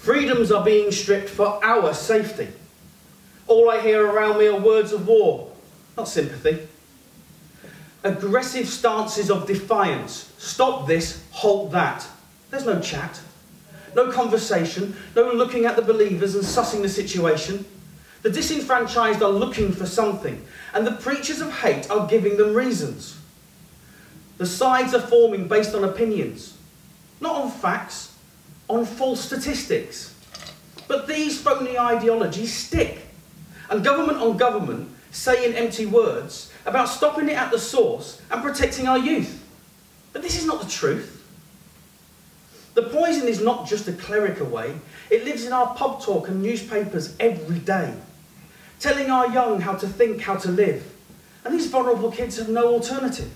Freedoms are being stripped for our safety. All I hear around me are words of war, not sympathy. Aggressive stances of defiance. Stop this, halt that. There's no chat, no conversation, no looking at the believers and sussing the situation. The disenfranchised are looking for something, and the preachers of hate are giving them reasons. The sides are forming based on opinions, not on facts, on false statistics. But these phony ideologies stick. And government on government say in empty words about stopping it at the source and protecting our youth. But this is not the truth. The poison is not just a cleric away, it lives in our pub talk and newspapers every day, telling our young how to think, how to live. And these vulnerable kids have no alternative.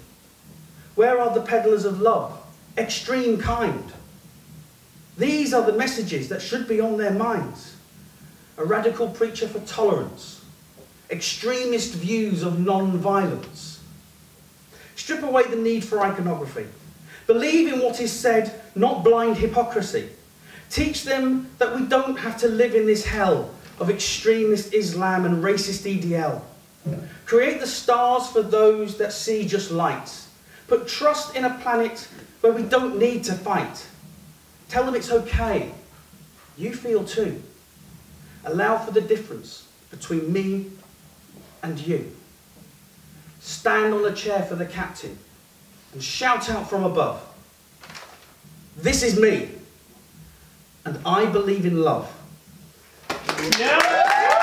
Where are the peddlers of love? Extreme kind. These are the messages that should be on their minds. A radical preacher for tolerance, extremist views of non-violence. Strip away the need for iconography. Believe in what is said, not blind hypocrisy. Teach them that we don't have to live in this hell of extremist Islam and racist EDL. Create the stars for those that see just lights. Put trust in a planet where we don't need to fight. Tell them it's okay. You feel too. Allow for the difference between me and you. Stand on a chair for the captain and shout out from above. This is me, and I believe in love. Yeah.